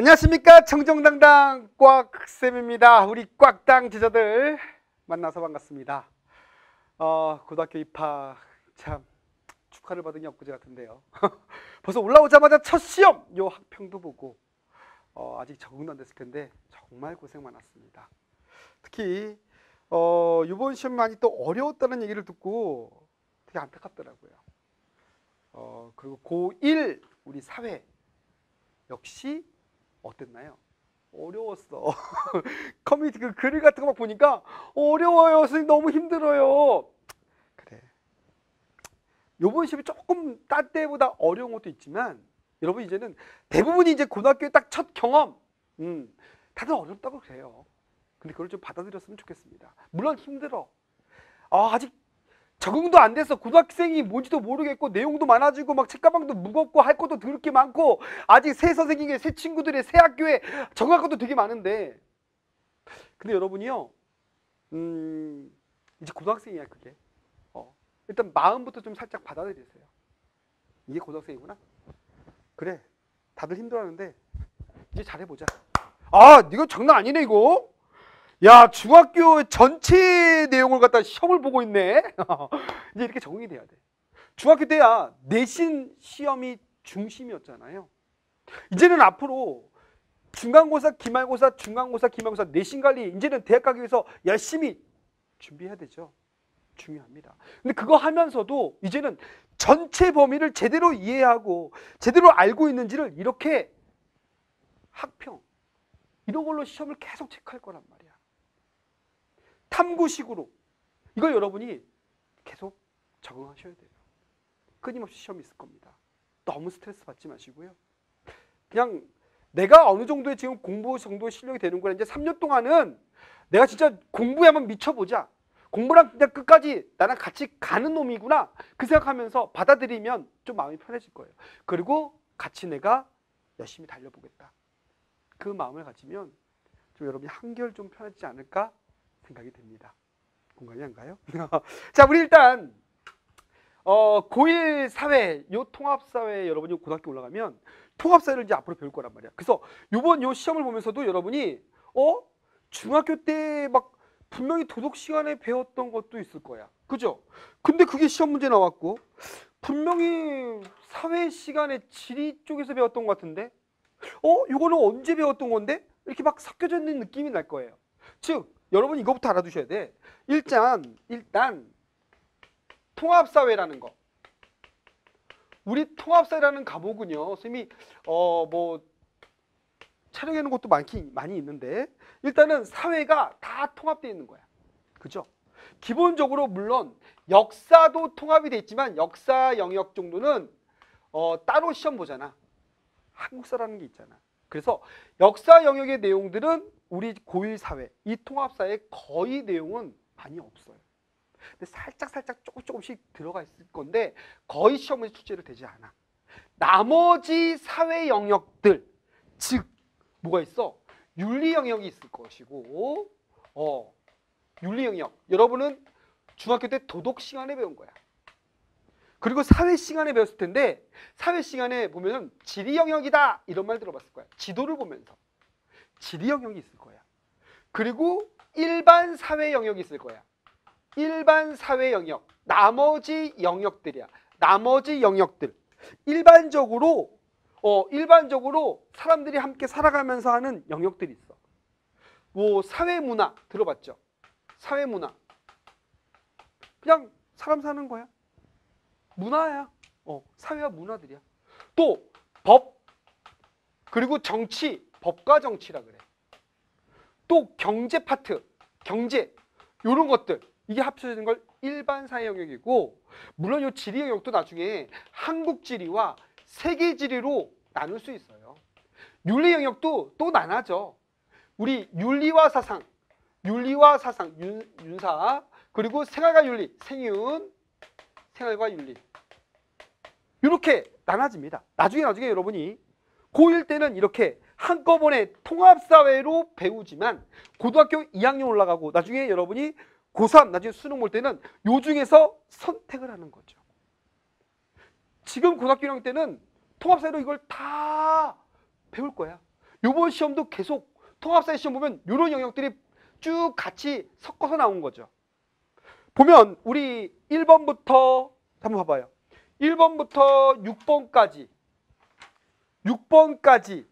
안녕하십니까 청정당당 꽉쌤입니다. 우리 꽉당 제자들 만나서 반갑습니다. 어, 고등학교 입학 참 축하를 받은 게 엊그제 같은데요. 벌써 올라오자마자 첫 시험 요 학평도 보고 어, 아직 적응도 안 됐을 텐데 정말 고생 많았습니다. 특히 어, 이번 시험 많이 또 어려웠다는 얘기를 듣고 되게 안타깝더라고요. 어, 그리고 고1 우리 사회 역시 어땠나요? 어려웠어. 커뮤니티 그 글 같은 거 막 보니까 어려워요. 선생님 너무 힘들어요. 그래. 요번 시험이 조금 딴 때보다 어려운 것도 있지만 여러분 이제는 대부분이 이제 고등학교에 딱 첫 경험. 음, 다들 어렵다고 그래요. 근데 그걸 좀 받아들였으면 좋겠습니다. 물론 힘들어. 아, 아직 적응도 안 돼서 고등학생이 뭔지도 모르겠고 내용도 많아지고 막 책가방도 무겁고 할 것도 더럽게 많고 아직 새 선생님의 새 친구들의 새 학교에 적응할 것도 되게 많은데. 근데 여러분이요 음 이제 고등학생이야 그게. 어 일단 마음부터 좀 살짝 받아들이세요. 이게 고등학생이구나. 그래 다들 힘들어하는데 이제 잘해보자. 아 이거 장난 아니네 이거 야 중학교 전체 내용을 갖다 시험을 보고 있네. 이제 이렇게 적응이 돼야 돼. 중학교 때야 내신 시험이 중심이었잖아요. 이제는 앞으로 중간고사, 기말고사, 중간고사, 기말고사 내신 관리 이제는 대학 가기 위해서 열심히 준비해야 되죠. 중요합니다. 근데 그거 하면서도 이제는 전체 범위를 제대로 이해하고 제대로 알고 있는지를 이렇게 학평 이런 걸로 시험을 계속 체크할 거란 말이야. 탐구식으로 이걸 여러분이 계속 적응하셔야 돼요. 끊임없이 시험이 있을 겁니다. 너무 스트레스 받지 마시고요. 그냥 내가 어느 정도의 지금 공부 정도의 실력이 되는구나. 이제 3년 동안은 내가 진짜 공부에 한번 미쳐보자. 공부랑 그냥 끝까지 나랑 같이 가는 놈이구나. 그 생각하면서 받아들이면 좀 마음이 편해질 거예요. 그리고 같이 내가 열심히 달려보겠다. 그 마음을 가지면 좀 여러분이 한결 좀 편하지 않을까 생각이 됩니다. 공감이 안 가요? 자, 우리 일단 어, 고1 사회, 요 통합 사회 여러분이 고등학교 올라가면 통합 사회를 이제 앞으로 배울 거란 말이야. 그래서 요번 요 시험을 보면서도 여러분이 어? 중학교 때 막 분명히 도덕 시간에 배웠던 것도 있을 거야. 그죠? 근데 그게 시험 문제 나왔고 분명히 사회 시간에 지리 쪽에서 배웠던 것 같은데 어? 요거는 언제 배웠던 건데? 이렇게 막 섞여져 있는 느낌이 날 거예요. 즉 여러분 이거부터 알아두셔야 돼. 일단 일단 통합사회라는 거. 우리 통합사회라는 과목은요. 선생님이 어 뭐 촬영해 놓은 것도 많긴 많이 있는데 일단은 사회가 다 통합되어 있는 거야. 그죠? 기본적으로 물론 역사도 통합이 돼 있지만 역사 영역 정도는 어, 따로 시험 보잖아. 한국사라는 게 있잖아. 그래서 역사 영역의 내용들은 우리 고1 사회, 이 통합사의 거의 내용은 많이 없어요. 근데 살짝 살짝 조금 조금씩 들어가 있을 건데 거의 시험에 출제를 되지 않아. 나머지 사회 영역들, 즉 뭐가 있어? 윤리 영역이 있을 것이고, 어, 윤리 영역. 여러분은 중학교 때 도덕 시간에 배운 거야. 그리고 사회 시간에 배웠을 텐데 사회 시간에 보면 은 지리 영역이다 이런 말 들어봤을 거야. 지도를 보면서. 지리 영역이 있을 거야. 그리고 일반 사회 영역이 있을 거야. 일반 사회 영역. 나머지 영역들이야. 나머지 영역들. 일반적으로 어 일반적으로 사람들이 함께 살아가면서 하는 영역들이 있어. 뭐 사회 문화 들어봤죠? 사회 문화. 그냥 사람 사는 거야. 문화야. 어, 사회와 문화들이야. 또 법 그리고 정치 법과 정치라 그래. 또 경제 파트, 경제 이런 것들 이게 합쳐지는 걸 일반 사회 영역이고 물론 이 지리 영역도 나중에 한국 지리와 세계 지리로 나눌 수 있어요. 윤리 영역도 또 나눠져. 우리 윤리와 사상, 윤리와 사상, 윤, 윤사 그리고 생활과 윤리, 생윤, 생활과 윤리 이렇게 나눠집니다. 나중에 나중에 여러분이 고1 때는 이렇게 한꺼번에 통합사회로 배우지만 고등학교 2학년 올라가고 나중에 여러분이 고3 나중에 수능 볼 때는 요 중에서 선택을 하는 거죠. 지금 고등학교 1학년 때는 통합사회로 이걸 다 배울 거야. 요번 시험도 계속 통합사회 시험 보면 이런 영역들이 쭉 같이 섞어서 나온 거죠. 보면 우리 1번부터 한번 봐봐요. 1번부터 6번까지 6번까지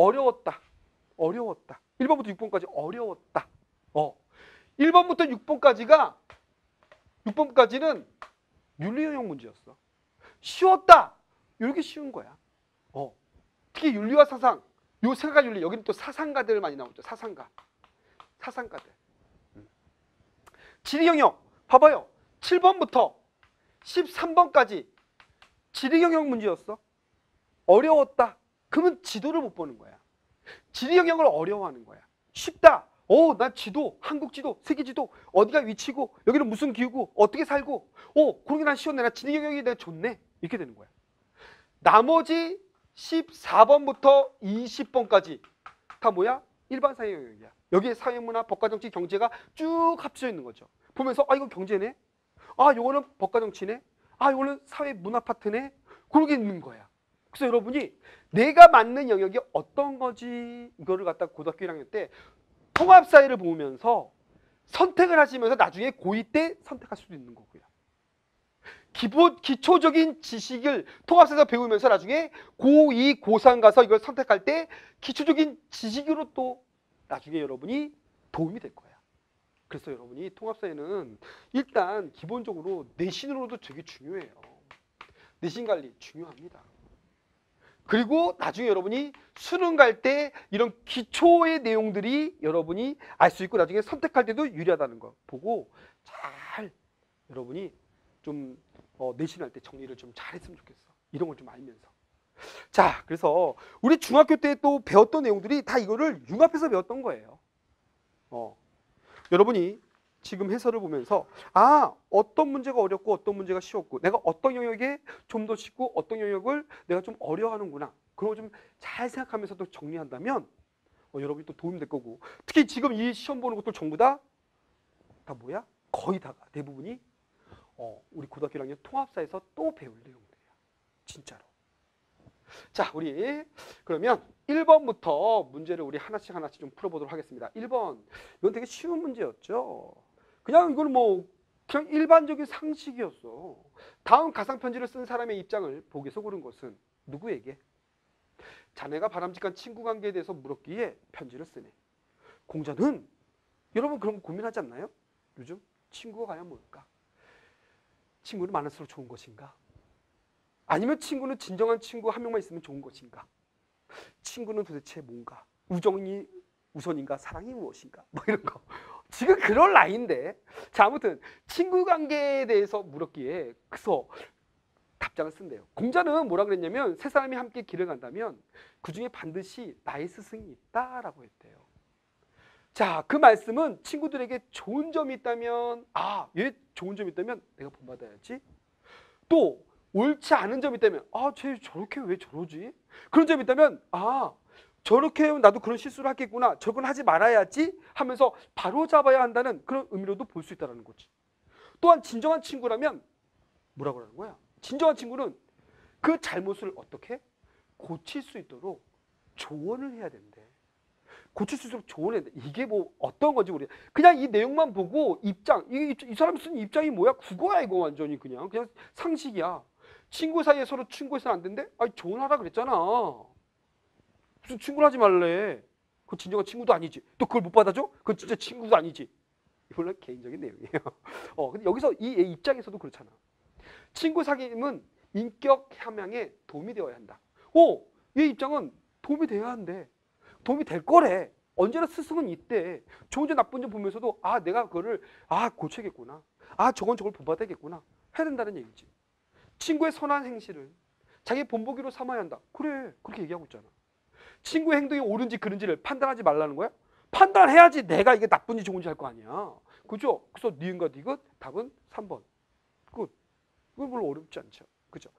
어려웠다. 어려웠다. 1번부터 6번까지 어려웠다. 어. 1번부터 6번까지가 6번까지는 윤리영역 문제였어. 쉬웠다. 이렇게 쉬운 거야. 어. 특히 윤리와 사상, 요 생각 윤리 여기는 또 사상가들 많이 나오죠. 사상가, 사상가들. 음. 지리 영역 봐봐요. 7번부터 13번까지 지리 영역 문제였어. 어려웠다. 그러면 지도를 못 보는 거야. 지리 영역을 어려워하는 거야. 쉽다. 어, 나 지도, 한국 지도, 세계 지도, 어디가 위치고, 여기는 무슨 기후고, 어떻게 살고, 어, 그러게 난 쉬웠네. 나 지리 영역이 내가 좋네. 이렇게 되는 거야. 나머지 14번부터 20번까지 다 뭐야? 일반 사회 영역이야. 여기에 사회문화, 법과정치, 경제가 쭉 합쳐져 있는 거죠. 보면서 아 이거 경제네. 아 요거는 법과정치네. 아 요거는 사회문화 파트네. 그러게 있는 거야. 그래서 여러분이 내가 맞는 영역이 어떤 거지 이거를 갖다 고등학교 1학년 때 통합 사회를 보면서 선택을 하시면서 나중에 고2 때 선택할 수도 있는 거고요. 기본 기초적인 지식을 통합해서 배우면서 나중에 고2, 고3 가서 이걸 선택할 때 기초적인 지식으로 또 나중에 여러분이 도움이 될 거야. 그래서 여러분이 통합사회는 일단 기본적으로 내신으로도 되게 중요해요. 내신 관리 중요합니다. 그리고 나중에 여러분이 수능 갈 때 이런 기초의 내용들이 여러분이 알 수 있고 나중에 선택할 때도 유리하다는 거 보고 잘 여러분이 좀 어, 내신할 때 정리를 좀 잘했으면 좋겠어. 이런 걸 좀 알면서. 자, 그래서 우리 중학교 때 또 배웠던 내용들이 다 이거를 융합해서 배웠던 거예요. 어. 여러분이 지금 해설을 보면서 아 어떤 문제가 어렵고 어떤 문제가 쉬웠고 내가 어떤 영역에 좀 더 쉽고 어떤 영역을 내가 좀 어려워하는구나 그런 거 좀 잘 생각하면서 또 정리한다면 어, 여러분이 또 도움될 거고 특히 지금 이 시험 보는 것도 전부 다 다 뭐야 거의 다가 대부분이 어, 우리 고등학교 1학년 통합사에서 또 배울 내용들이야. 진짜로. 자, 우리 그러면 1번부터 문제를 우리 하나씩 하나씩 좀 풀어보도록 하겠습니다. 1번. 이건 되게 쉬운 문제였죠. 그냥 이건 뭐 그냥 일반적인 상식이었어. 다음 가상편지를 쓴 사람의 입장을 보기 위해서 고른 것은 누구에게? 자네가 바람직한 친구 관계에 대해서 물었기에 편지를 쓰네. 공자는 여러분 그런 거 고민하지 않나요? 요즘 친구가 과연 뭘까? 친구는 많을수록 좋은 것인가? 아니면 친구는 진정한 친구 한 명만 있으면 좋은 것인가? 친구는 도대체 뭔가? 우정이 우선인가? 사랑이 무엇인가? 뭐 이런 거. 지금 그럴 나이인데. 자, 아무튼 친구 관계에 대해서 물었기에 그래서 답장을 쓴대요. 공자는 뭐라 그랬냐면 세 사람이 함께 길을 간다면 그 중에 반드시 나의 스승이 있다라고 했대요. 자, 그 말씀은 친구들에게 좋은 점이 있다면 아, 얘 좋은 점이 있다면 내가 본받아야지. 또 옳지 않은 점이 있다면 아, 쟤 저렇게 왜 저러지? 그런 점이 있다면 아, 저렇게 하면 나도 그런 실수를 하겠구나. 저건 하지 말아야지 하면서 바로 잡아야 한다는 그런 의미로도 볼 수 있다는 거지. 또한 진정한 친구라면 뭐라고 하는 거야? 진정한 친구는 그 잘못을 어떻게 고칠 수 있도록 조언을 해야 된대. 고칠 수 있도록 조언해야 돼. 이게 뭐 어떤 건지 우리 그냥 이 내용만 보고 입장 이, 이 사람 쓴 입장이 뭐야? 국어야 이거 완전히 그냥 그냥 상식이야. 친구 사이에 서로 친구해서는 안 된대? 아니 조언하라 그랬잖아. 무슨 친구를 하지 말래. 그건 진정한 친구도 아니지. 또 그걸 못 받아줘? 그건 진짜 친구도 아니지. 이거는 개인적인 내용이에요. 어, 근데 여기서 이 입장에서도 그렇잖아. 친구 사귐은 인격 함양에 도움이 되어야 한다. 오, 이 입장은 도움이 돼야 한대. 도움이 될 거래. 언제나 스승은 있대. 좋은 점 나쁜 점 보면서도 아 내가 그거를 아 고쳐야겠구나. 아 저건 저걸 본받아야겠구나. 해야 된다는 얘기지. 친구의 선한 행실을 자기 본보기로 삼아야 한다. 그래 그렇게 얘기하고 있잖아. 친구의 행동이 옳은지 그른지를 판단하지 말라는 거야? 판단해야지 내가 이게 나쁜지 좋은지 할 거 아니야. 그죠? 그래서 니은과 니은 답은 3번. 굿. 그건 별로 어렵지 않죠. 그죠?